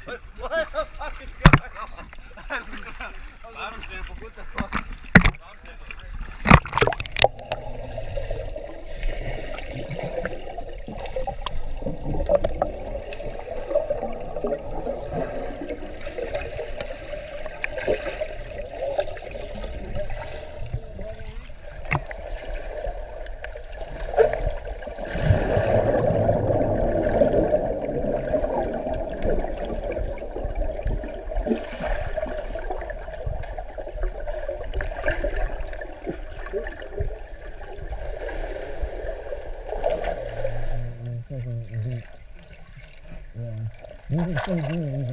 what? 嗯嗯，嗯，嗯。